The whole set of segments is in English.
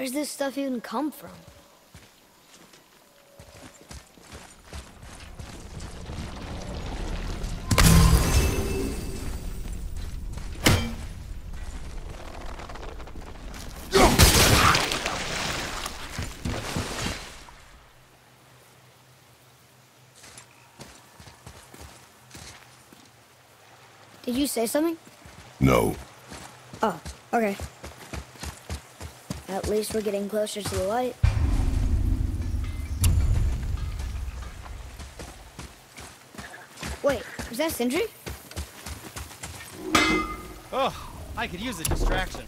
Where's this stuff even come from? Did you say something? No. Oh, okay. At least we're getting closer to the light. Wait, was that Sindri? Oh, I could use a distraction.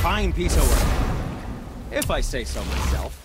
Fine piece of work. If I say so myself.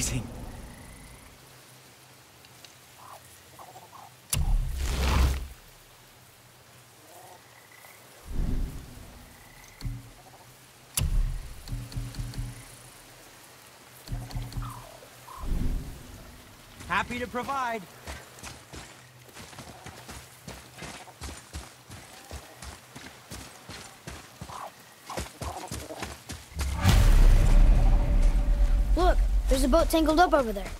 Amazing. Happy to provide. Boat tangled up over there.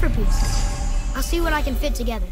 Cipher. I'll see what I can fit together.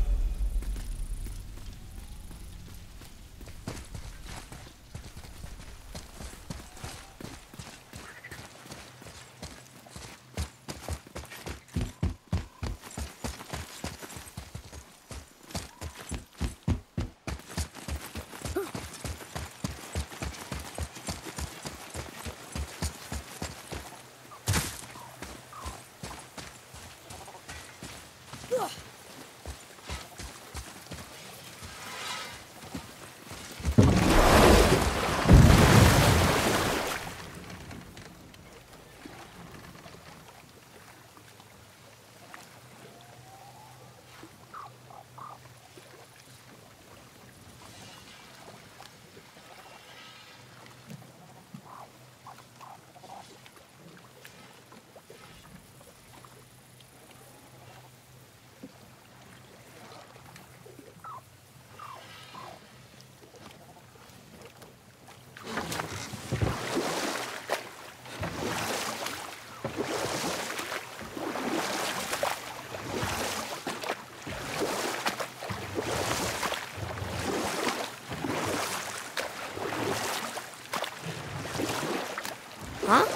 Huh?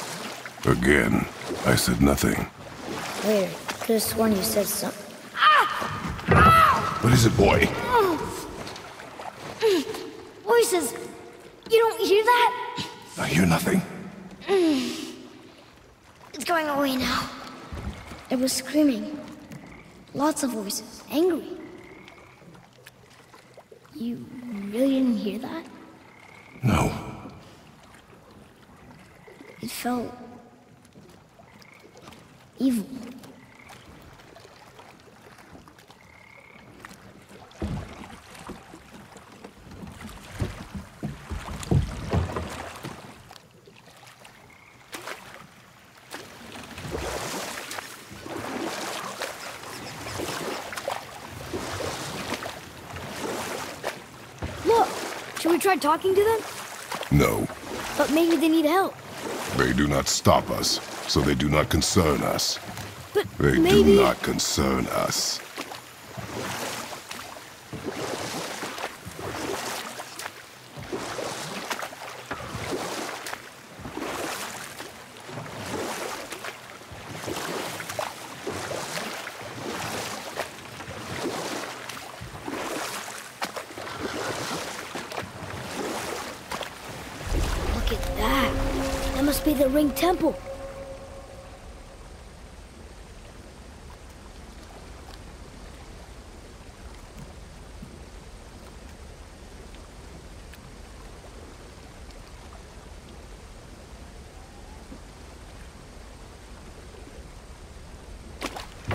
Again, I said nothing. Later. Could have sworn you said something. What is it, boy? Voices! You don't hear that? I hear nothing. It's going away now. It was screaming. Lots of voices. Angry. You really didn't hear that? No. It felt... evil. Look! Should we try talking to them? No. But maybe they need help. They do not stop us, so they do not concern us. But They maybe... do not concern us.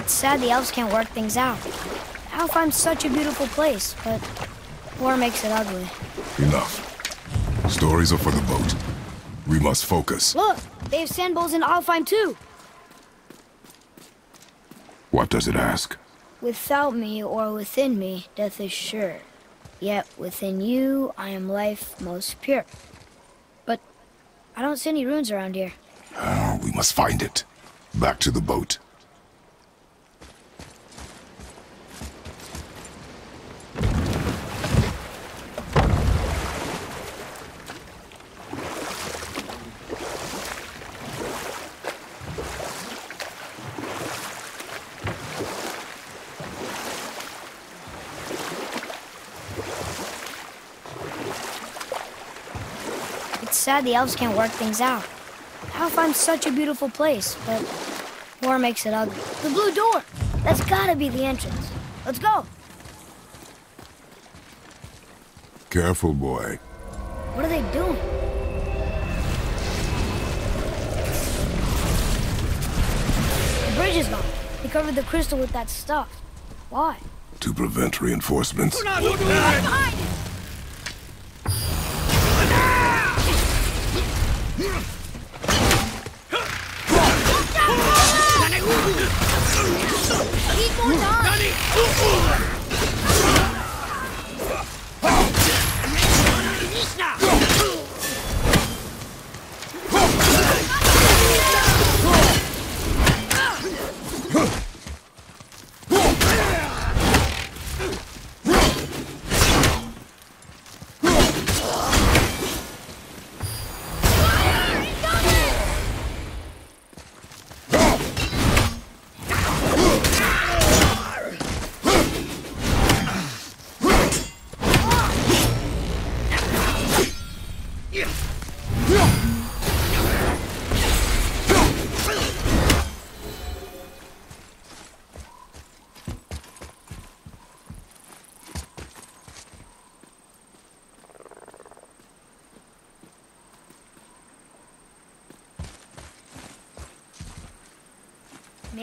It's sad the elves can't work things out. Alfheim's such a beautiful place, but war makes it ugly. Enough. Stories are for the boat. We must focus. Look, they have sand bowls in Alfheim too. What does it ask? Without me or within me, death is sure. Yet within you, I am life most pure. But I don't see any runes around here. Ah, we must find it. Back to the boat. Sad the elves can't work things out. Alfheim's such a beautiful place, but war makes it ugly. The blue door! That's gotta be the entrance. Let's go! Careful, boy. What are they doing? The bridge is gone. They covered the crystal with that stuff. Why? To prevent reinforcements. Need more 何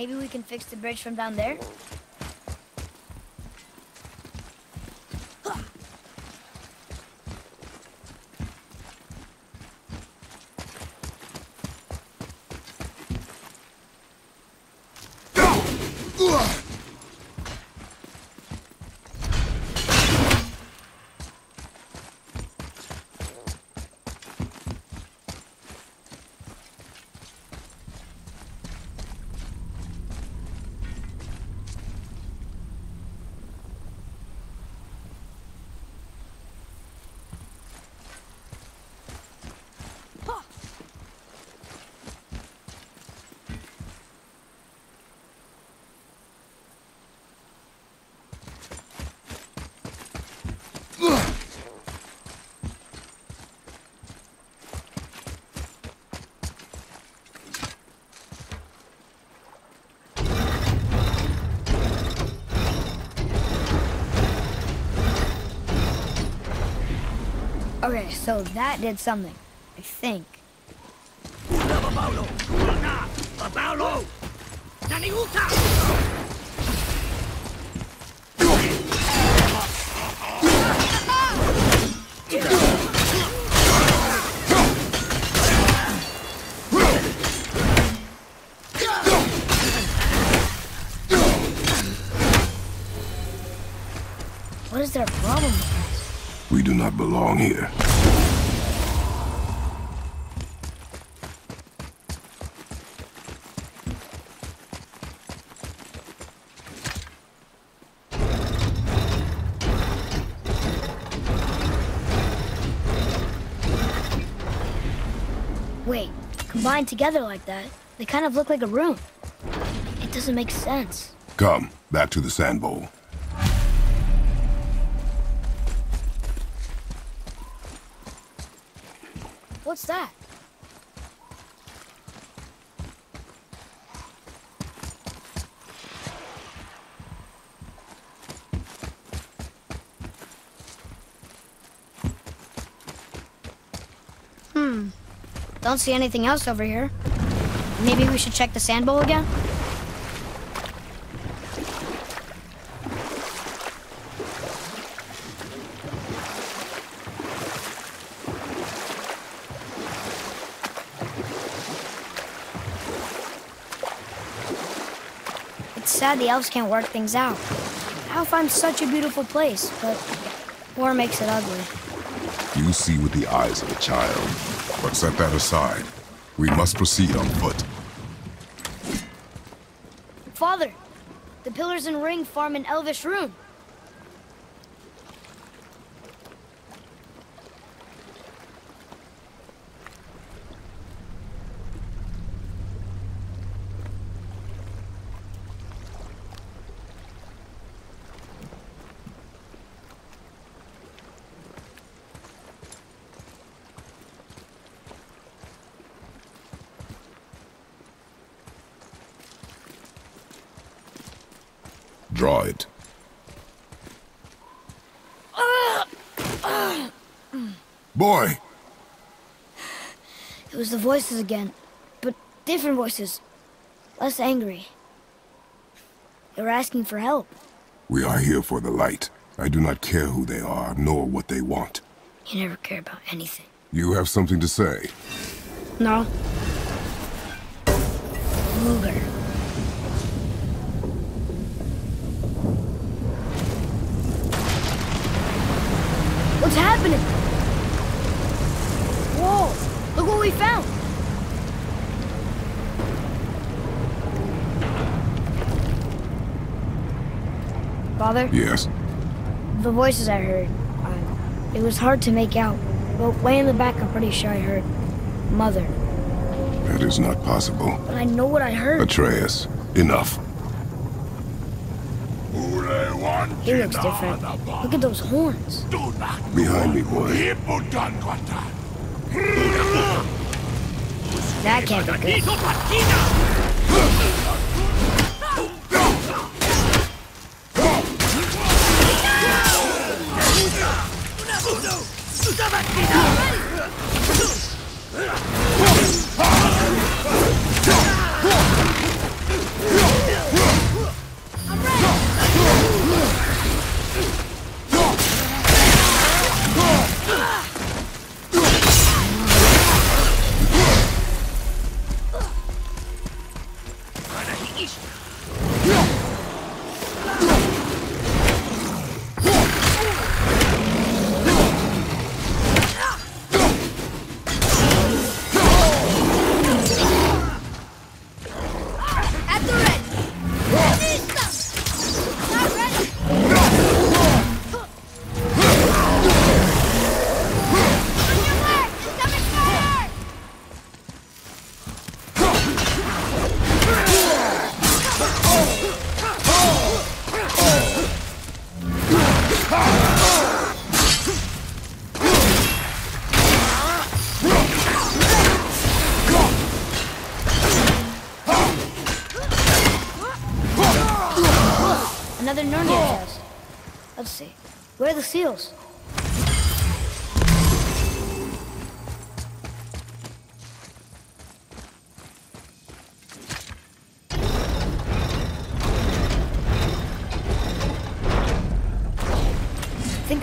Maybe we can fix the bridge from down there? Okay, so that did something. I think. What is their problem? We do not belong here. Wait, combined together like that, they kind of look like a room. It doesn't make sense. Come, back to the sand bowl. What's that? Hmm. Don't see anything else over here. Maybe we should check the sand bowl again? It's sad the elves can't work things out. Alfheim's such a beautiful place, but war makes it ugly. You see with the eyes of a child. But set that aside. We must proceed on foot. Father, the pillars and ring form an elvish rune. Draw it. Boy! It was the voices again, but different voices. Less angry. They were asking for help. We are here for the light. I do not care who they are, nor what they want. You never care about anything. You have something to say? No. Luger. What's happening? Whoa! We found! Father? Yes. The voices I heard, uh, it was hard to make out. But way in the back, I'm pretty sure I heard Mother. That is not possible. But I know what I heard. Atreus, enough. He looks different. Look at those horns. Behind me, boy. That can't be good.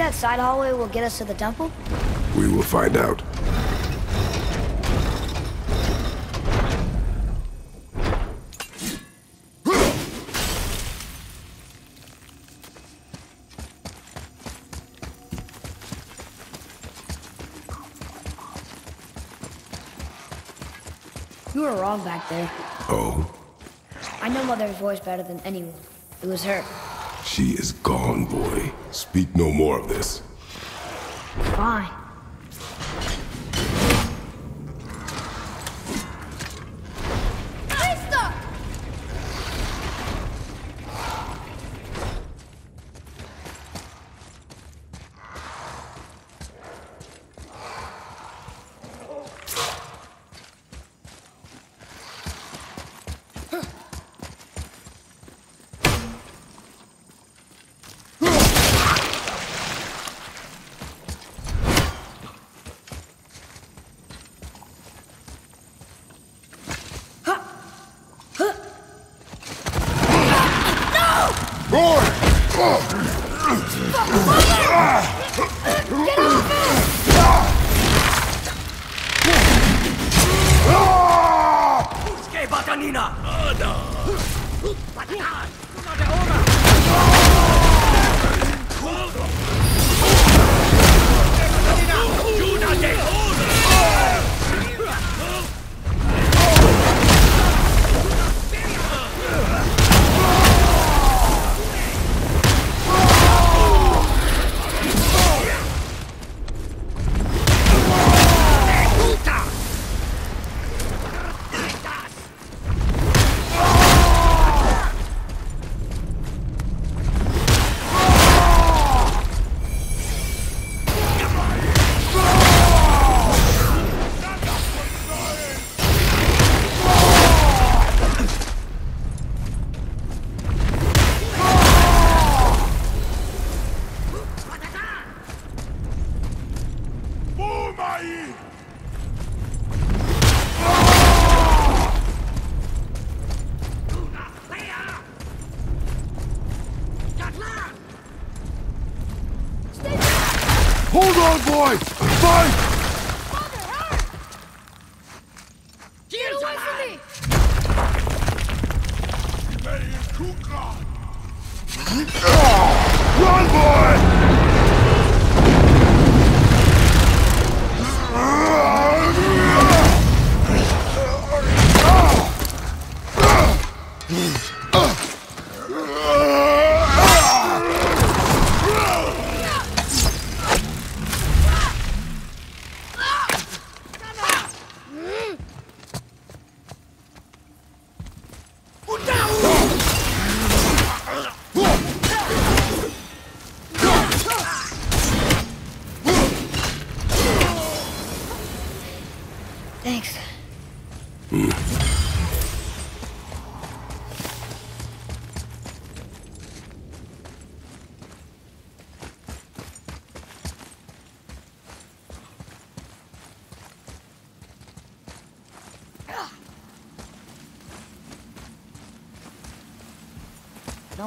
That side hallway will get us to the temple? We will find out. You were wrong back there. Oh, I know Mother's voice better than anyone. It was her. She is gone, boy. Speak no more of this. Fine.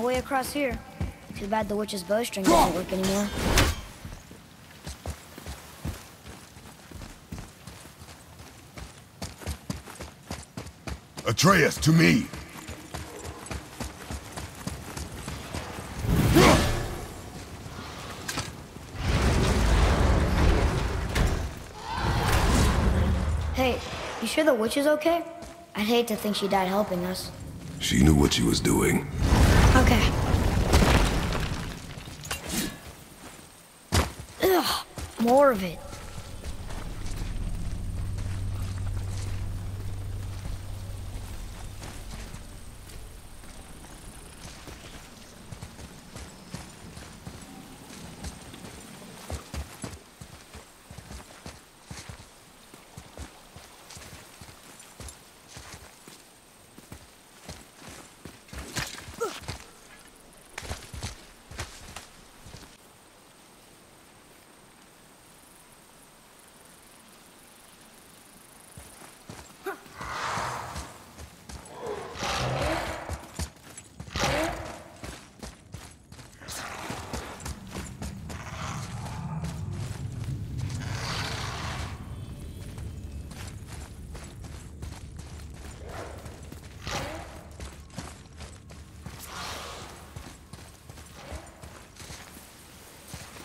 No way across here. Too bad the witch's bowstring doesn't work anymore. Atreus, to me! Hey, you sure the witch is okay? I'd hate to think she died helping us. She knew what she was doing. Okay. Ugh, more of it.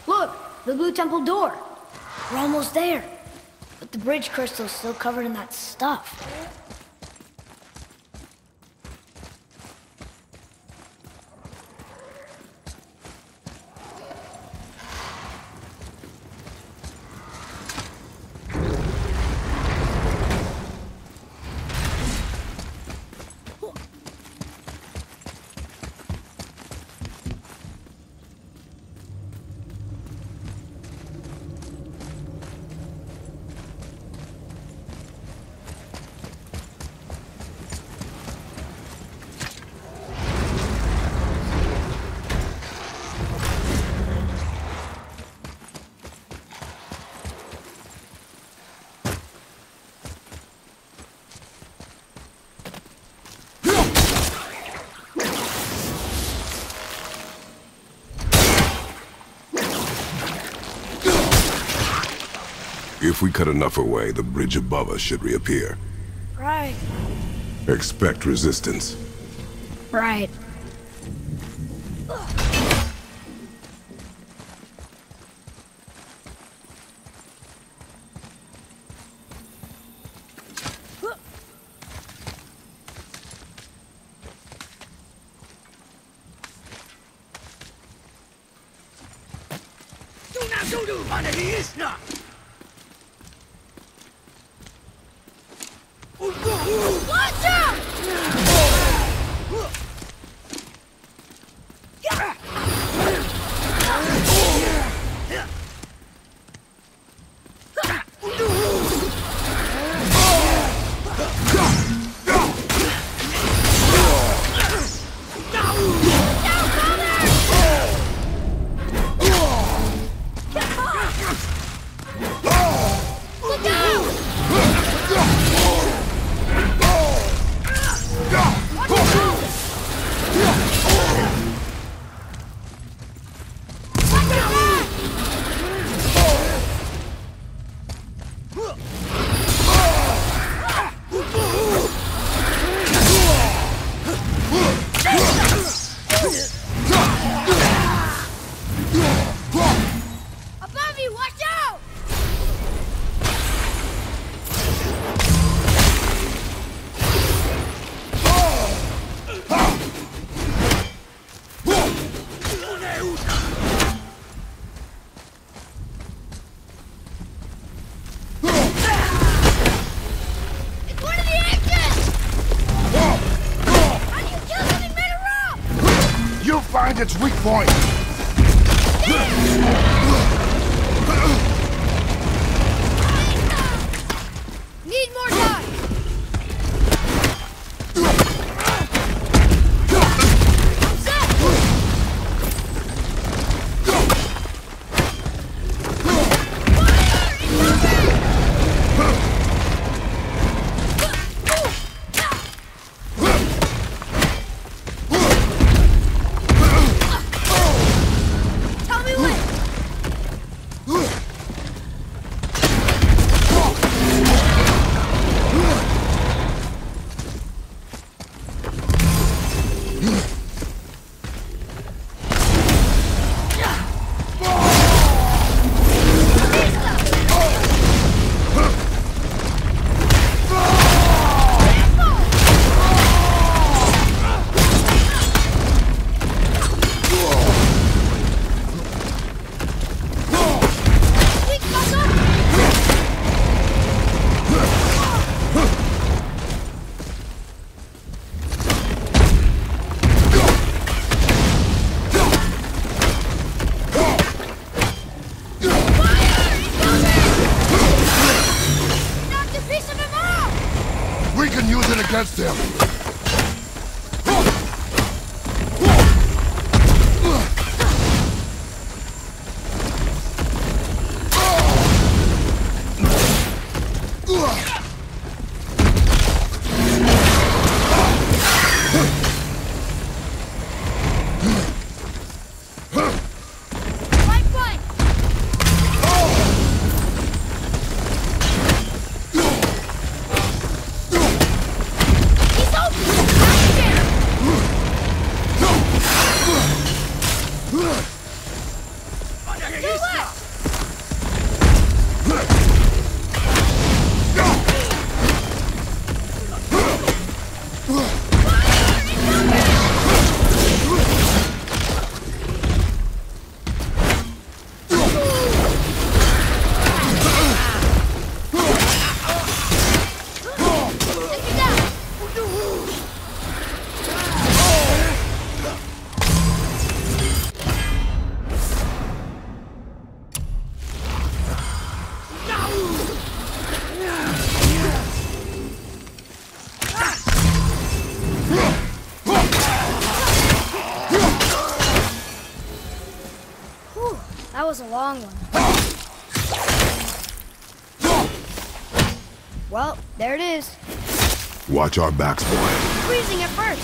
Look, the blue temple door. We're almost there. But the bridge crystal's still covered in that stuff. If we cut enough away, the bridge above us should reappear. Right. Expect resistance. Right. watch our backs, boy. Freezing at first.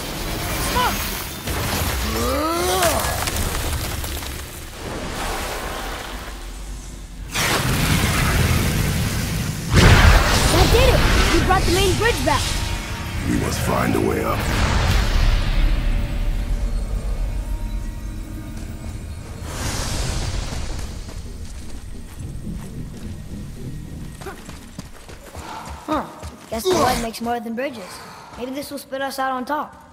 That did it. We brought the main bridge back. We must find a way up. Makes more than bridges. Maybe this will spit us out on top.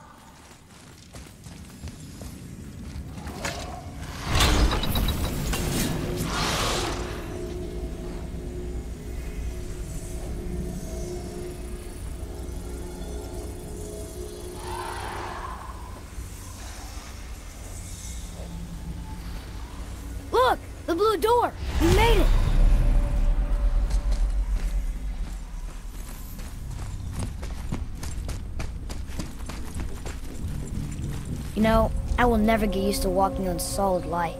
I will never get used to walking on solid light.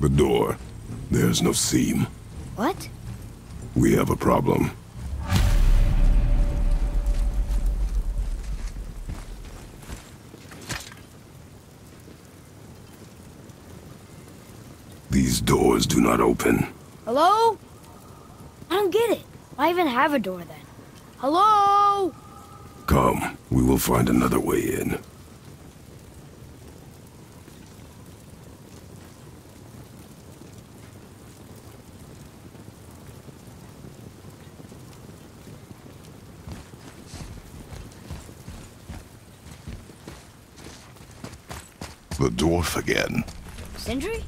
The door. There's no seam. What? We have a problem. These doors do not open. Hello? I don't get it. Why even have a door then? Hello? Come, we will find another way in. The dwarf again. Sindri?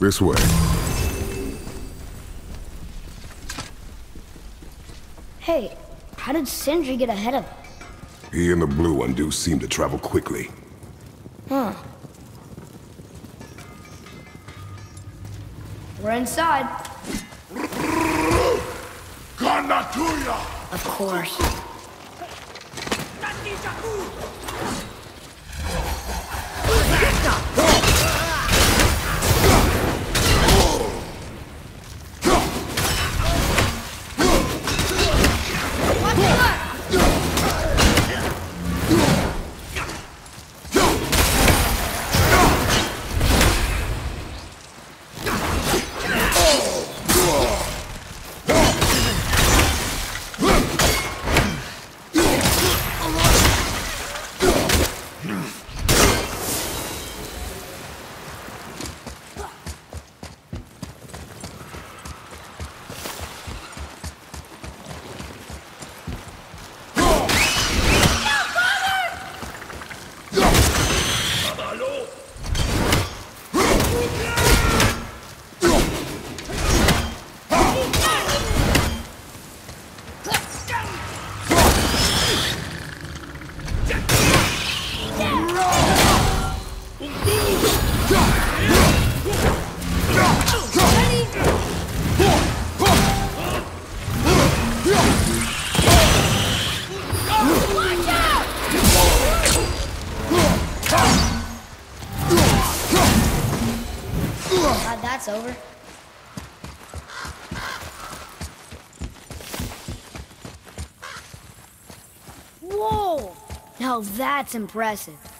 This way. Hey, how did Sindri get ahead of us? He and the blue one do seem to travel quickly. Huh. We're inside. Of course. Now that's impressive.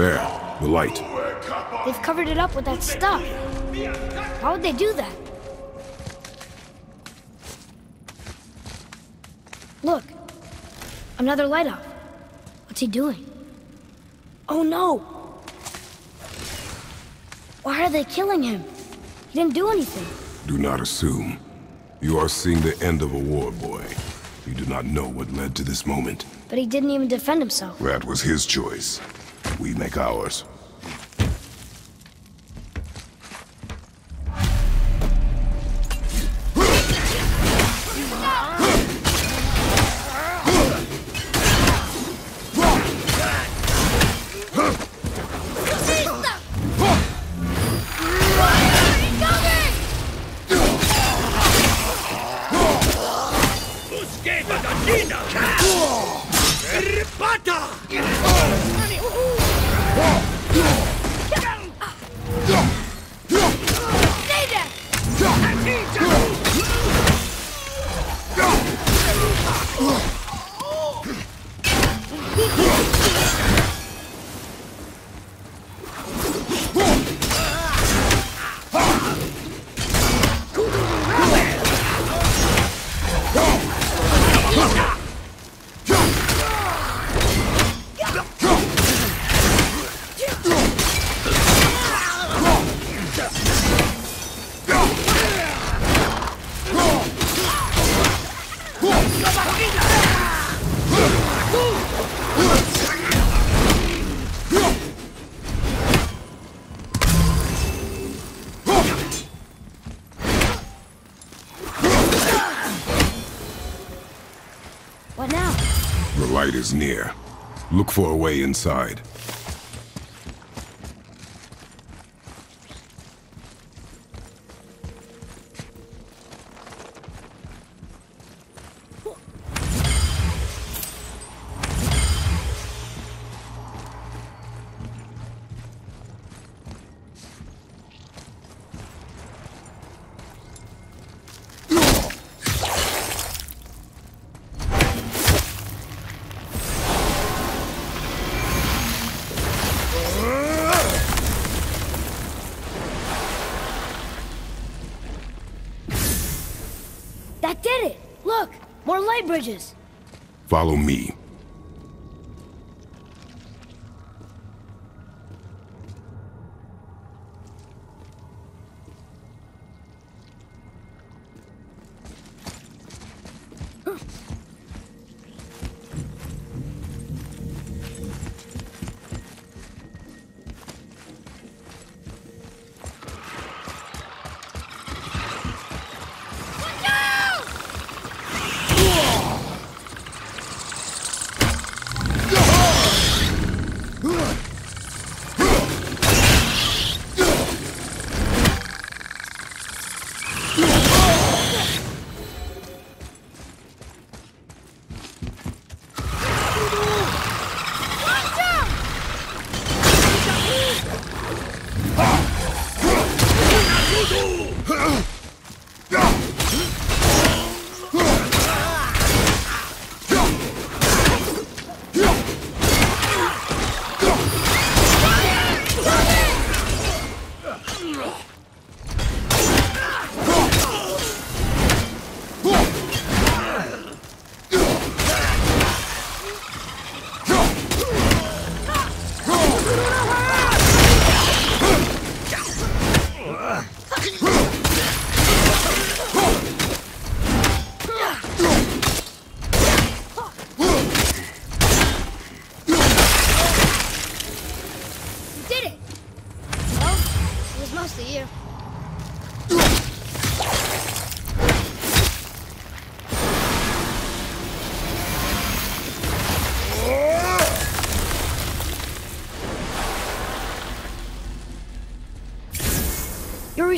There, the light. They've covered it up with that stuff. Why would they do that? Look. Another light off. What's he doing? Oh no! Why are they killing him? He didn't do anything. Do not assume. You are seeing the end of a war, boy. You do not know what led to this moment. But he didn't even defend himself. That was his choice. We make ours. Is near. Look for a way inside. Bridges! Follow me.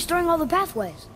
Restoring all the pathways.